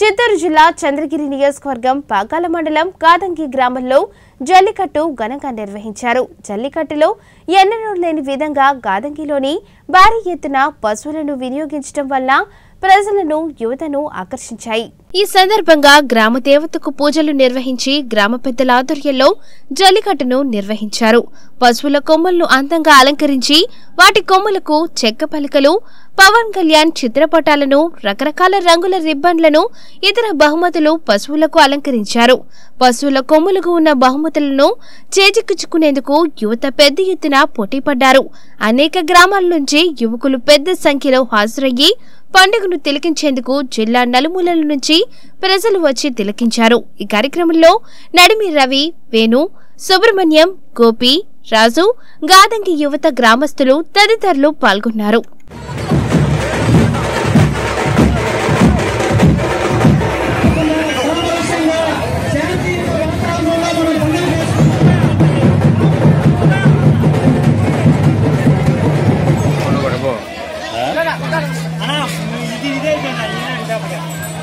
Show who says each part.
Speaker 1: చిత్తూరు జిల్లా చంద్రగిరి నియోజకవర్గం పాకాల మండలం కాదంగి గ్రామంలో జల్లికట్టు ఘనంగా నిర్వహించారు. జల్లికట్టులో ఎన్నడూ లేని విధంగా గాదంగిలోని భారీ ఎత్తున పశువులను వినియోగించడం వల్ల ప్రజలను యువతను ఆకర్షించాయి. ఈ సందర్భంగా గ్రామ దేవతకు పూజలు నిర్వహించి గ్రామ పెద్దల ఆధ్వర్యంలో జల్లికట్టును నిర్వహించారు. పశువుల కొమ్ములను అందంగా అలంకరించి వాటి కొమ్ములకు చెక్క పలకలు పవన్ కళ్యాణ్ చిత్రపటాలను రకరకాల రంగుల రిబ్బన్లను ఇతర బహుమతులు పశువులకు అలంకరించారు. పశువుల కొమ్ములకు ఉన్న బహుమతులను చేజిక్కించుకునేందుకు యువత పెద్ద ఎత్తున పోటీపడ్డారు. అనేక గ్రామాల నుంచి యువకులు పెద్ద సంఖ్యలో హాజరయ్యి పండుగను తిలకించేందుకు జిల్లా నలుమూలల నుంచి ప్రజలు వచ్చి తిలకించారు. ఈ కార్యక్రమంలో నడిమి రవి వేణు సుబ్రహ్మణ్యం గోపి రాజు గాదంగి యువత గ్రామస్తులు తదితరులు పాల్గొన్నారు.
Speaker 2: ないんだこれ。